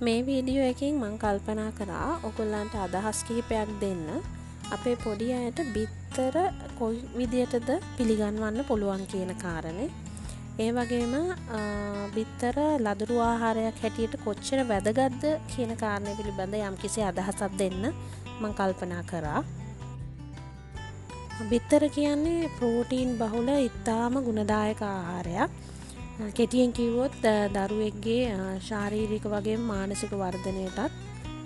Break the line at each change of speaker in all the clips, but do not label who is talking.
මේ වීඩියෝ එකින් මං කල්පනා කරා ඔගොල්ලන්ට අදහස් කිහිපයක් දෙන්න. අපේ පොඩි අයට බිත්තර කොයි විදියටද පිළිගන්වන්න පුළුවන් කියන කාරණය ඒ වගේම බිත්තර ලදරු ආහාරයක් හැටියට කොච්චර වැදගත්ද කියන කාරණය පිළිබඳ යම් කිසි අදහසත් දෙන්න මං කල්පනා කරා. බිත්තර කියන්නේ ප්‍රෝටීන් බහුල ඉත්තාම ගුණදායක ආහාරයක්. කෙටියෙන් කිව්වොත් දරුවෙක්ගේ ශාරීරික වගේ මානසික වර්ධනයටත්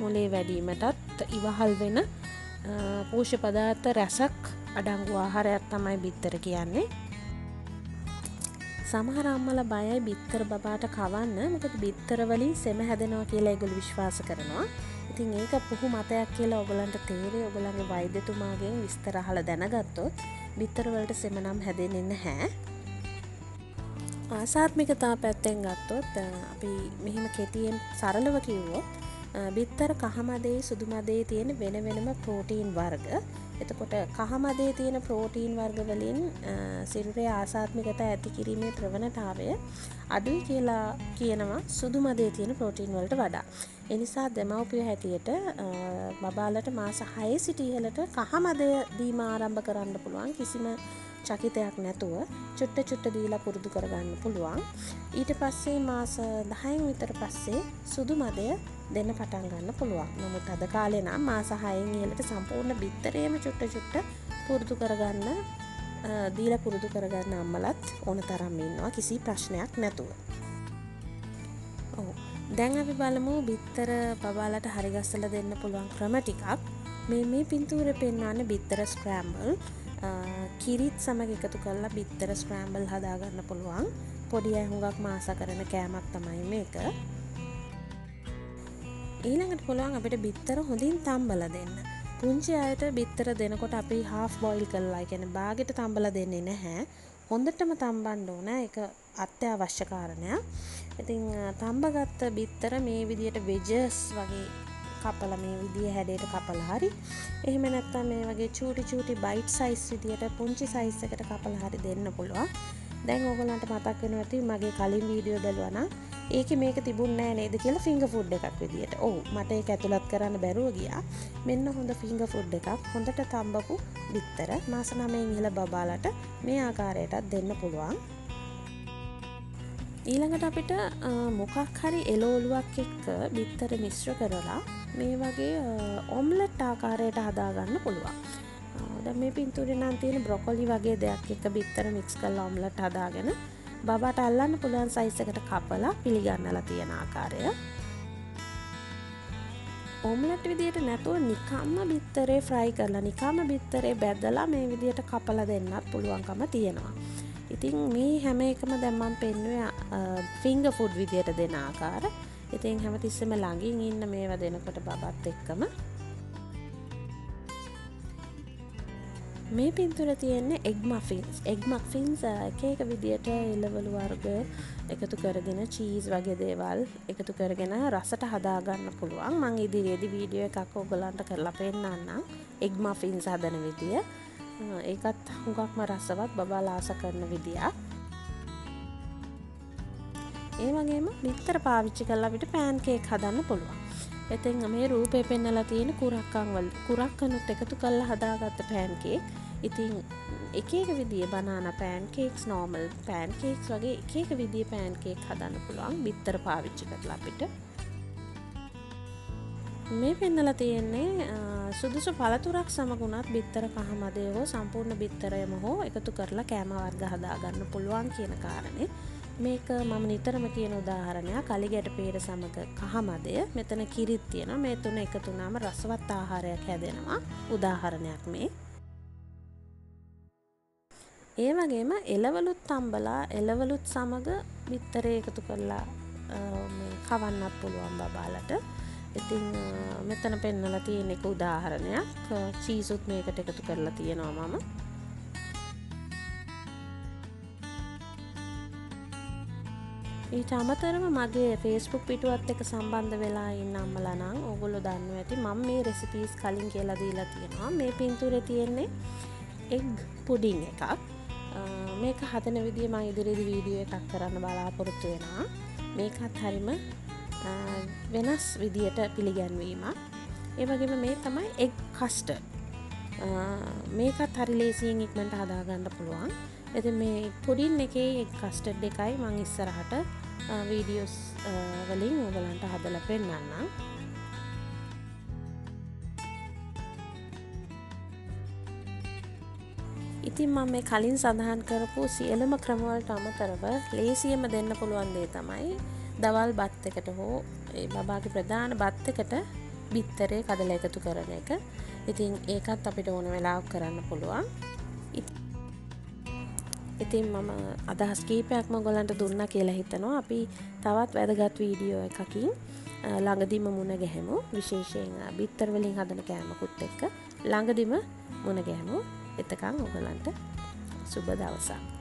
මොලේ වැඩීමටත් ඉවහල් වෙන පෝෂ පදාර්ථ රැසක් අඩංගු ආහාරයක් තමයි බිත්තර කියන්නේ. සමහරම්මල බයයි බිත්තර බාට කවන්න. මොකද බිත්තරවලින් සෙම හැදෙනවා කියලා එගොල විශ්වාස කරනවා. ඉතින් ඒක පුහු මතයක් කියලා ඔගලන්ට තේරේ ඔගලන්ගේ වෛද්‍යතුමාගෙන් විස්තරහල දැනගත්තොත් බිත්තරවලට සෙමනම් හැදෙනෙන්න හැ ආසාත්මිකතා පැත්තෙන් ගත්තොත් අපි මෙහෙම කෙටියෙන් සරලව කිව්වොත් බිත්තර කහමදේ සුදුමදේ තියෙන වෙන වෙනම ප්‍රෝටීන් වර්ග එතකොට කහමදේ තියෙන ප්‍රෝටීන් වර්ගවලින් සිරුරේ ආසාත්මිකත ඇති කිරීමේ ප්‍රවණතාවය අඩුයි කියලා කියනවා සුදුමදේ තියෙන ප්‍රෝටීන් වලට වඩා. එනිසා දෙමව්පිය හැටියට බබාලට මාස හය සිටියහලට කහමදය දීම ආරම්භ කරන්න පුළුවන් කිසිම චකිතයක් නැතුව චුට්ට චුට්ට දීලා පුරුදු කරගන්න පුළුවන්. ඊට පස්සේ මාස දහයෙන් විතර පස්සේ සුදු මදය දෙන්න පටන් ගන්න පුළුවන්. නමුත් අද කාලෙ නම් මාස හයෙන් ඉහලට සම්පූර්ණ බිත්තරේම චුට්ට චුට්ට පුරුදු කරගන්න දීල පුරුදු කරගන්න අම්මලත් ඕන තරම් ඉන්නවා කිසි ප්‍රශ්නයක් නැතුව. දැන් අපි බලමු බිත්තර පබාලට හරිගස්සල දෙන්න පුළුවන් ක්‍රම ටිකක්. මේ මේ පින්තූර පෙන්වන්න බිත්තර ස්ක්‍රෑම්බල් කිරිත් සමග එකතු කරලා බිත්තර ස්ක්‍රෑම්බල් හදාගන්න පුළුවන්. පොඩි ඇහුඟක් මාස කරන කෑමක් තමයි මේක. ඊළඟට පුළුවන් අපිට බිත්තර හොඳින් තම්බල දෙන්න. පුංචි අයට බිත්තර දෙනකොට අපි හාෆ් බොයිල් කරලා ගැන බාගෙට තම්බල දෙන්නේ නැහැ. හොඳටම තම්බන්ඩ ඕන. එක අත්‍යවශ්‍ය කාරණයක්. ඉතිං තම්බගත්ත බිත්තර මේ විදියට වෙජස් වගේ කපල මේ විදිිය හැඩයට කපල හරි. එහෙම නැත්තම් මේ වගේ චූටි චූටි බයිට් සයිස් විදියට පුංචි සයිස්සකට කපල හරි දෙන්න පුළුවන්. දැන් ඕගලන්ට මතක් වෙන ඇති මගේ කලින් වීඩියෝ බැලුවන ඒක මේක තිබුන්නෑ නේද කියලා ෆිංග ෆුඩ් එකක් විදිට ඕ මට ඒ ඇතුළත් කරන්න බැරුව ගියා. මෙන්න හොඳ ෆිංග ෆුඩ් එකක් හොඳට තම්බපු බිත්තර මාස නමයෙන් ඉහල බබාලට මේ ආකාරයටත් දෙන්න පුළුවන්. ඊළඟට අපිට මොකක් හරි එලෝලුවක් එක්ක බිත්තර මිශ්‍ර කරලා මේ වගේ ඔම්ලට් ආකාරයට හදාගන්න පුළුවන්. ද මේ පින්තුර නම් තියෙන බ්‍රොකොලි වගේ දෙයක් එක බිත්තර මික්ස් කල් ඔම්ලට හදාගෙන බබට අල්ලන්න පුළුවන් සයිසකට කපලා පිළිගන්නලා තියෙන ආකාරය. ඔම්ලට විදියට නැතුව නිකම්ම බිත්තරේ ෆ්‍රයි කරලා නිකාම බිත්තරේ බැදලා මේ විදියට කපල දෙන්නත් පුළුවන්කම තියෙනවා. ඉතින් මේ හැම එකම දැම්මම් පෙන්නුව ෆිංග ෆුඩ් විදියට දෙන ආකාර. ඉතින් හැම තිස්සම ළඟින් ඉන්න මේවා දෙනකොට බබත් එක්කම මේ පින්තුර තියෙන්නේ එක්මෆින්ස් එක්මක්ෆින්ස් එක එක විදියට එලවලු වර්ග එකතු කරගෙන චීස් වගේ දේවල් එකතු කරගෙන රසට හදාගන්න පුළුවන්. මං ඉදිරියේදි වීඩියෝ එකක් ඔගලන්ට කරලා පෙන්න්නම් එක්මෆින්ස් හදන විදිය. ඒකත් හුඟක්ම රසවත් බබා ලාස කරන විදියක්. ඒ වගේම බිත්තර පාවිච්චි කරලා විට පෑන්කේක් හදන්න පුළුවන්. එතින් මේ රූපය පෙන්නලා තියෙන කුරක්කංවල් කුරක්කනුත් එකතු කල්ල හදාගත්ත පෑන්කේ ඉතින් එක එක විදිිය බනාන පෑන්කේක්ස් නෝමල් පෑන්කේක්ස් වගේ එකක විදිිය පෑන්කේක් හදන්න පුළුවන් බිත්තර පාවිච්චි කරලා පිට මේ පෙන්නල තියෙන්නේ සුදුසු පළතුරක් සමගුණත් බිත්තර කහමදය හෝ සම්පූර්ණ බිත්තරයම හෝ එකතු කරලා කෑම වර්ග හදාගන්න පුළුවන් කියන කාරණය මේක මම නිතරම කියන උදාහරණයක්. කලි ගැට පේර සමඟ කහමදය මෙතන කිරිත් තියෙන මේ තුන එකතුනාම රසවත් ආහාරයක් හැදෙනවා. උදාහරණයක් මේ. ඒ වගේම එලවලුත් තම්බලා එලවලුත් සමඟ විත්තරය එකතු කරලා කවන්නත් පුළුවන් බබාලට. ඉතිං මෙතන පෙන්නල තියෙන එක උදාහරණයක්. චීසුත් මේකට එකතු කරලා තියෙනවා මම. ඊට අමතරම මගේ ෆේස්බුක් පිටුවත් එක සම්බන්ධ වෙලා ඉන්න අම්මලනං ඔගොල්ලො දන්න ඇති මං මේ රෙසිපීස් කලින් කියලා දීලා තියෙනවා. මේ පින්තුර තියෙන්නේ එග් පුඩිං එකක්. මේක හදන විදිිය මං ඉදිරිදි වීඩියෝ එකක් කරන්න බලාපොරොත්තු වෙනවා. මේකත් හරිම වෙනස් විදියට පිළිගැන්වීමක්. ඒවගේම මේ තමයි එක් කස්ට මේකත් හරි ලේසියෙන් ඉක්මට හදාගන්න පුළුවන්. ඇති මේ පුඩින් එකේ එක් කස්ටඩ් එකයි මං ඉස්සරහට වීඩියෝස් වලින් ඔගලන්ට හදල පෙන්න්නම් ඉතින් මම මේ කලින් සඳහන් කරපු සියලම ක්‍රමවලට අමතරව ලේසියම දෙන්න පුළුවන් දේ තමයි දවල් බත් එකට හෝ බබාගේ ප්‍රධාන බත් එකට බිත්තරේ කඩල එකතු කරන එක. ඉතින් ඒකත් අපිට ඕන වෙලාක් කරන්න පුළුවන්. ඉතින් මම අදහස් කීපයක්ම ගොලන්ට දුන්න කියලා හිතනවා. අපි තවත් වැදගත් වීඩියෝ එකකින් ළඟදිම මුණ ගැහැමු. විශේෂයෙන් බිත්තරවලින් හදන කෑමකුත් එක්ක ළඟදිම මුණ ගැහැමු. එතකං ඔගලන්ට සුබ දවසක්.